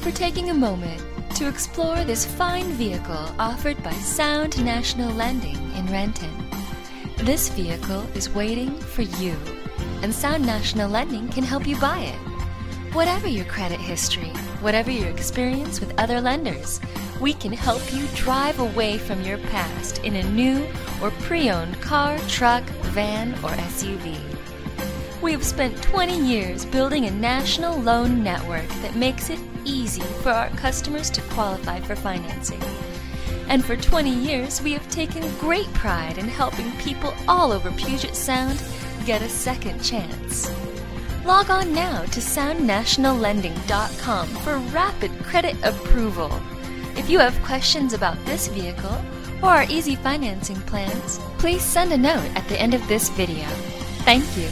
for taking a moment to explore this fine vehicle offered by Sound National Lending in Renton. This vehicle is waiting for you, and Sound National Lending can help you buy it. Whatever your credit history, whatever your experience with other lenders, we can help you drive away from your past in a new or pre owned car, truck, van, or SUV. We have spent 20 years building a national loan network that makes it easy for our customers to qualify for financing. And for 20 years, we have taken great pride in helping people all over Puget Sound get a second chance. Log on now to soundnationallending.com for rapid credit approval. If you have questions about this vehicle or our easy financing plans, please send a note at the end of this video. Thank you.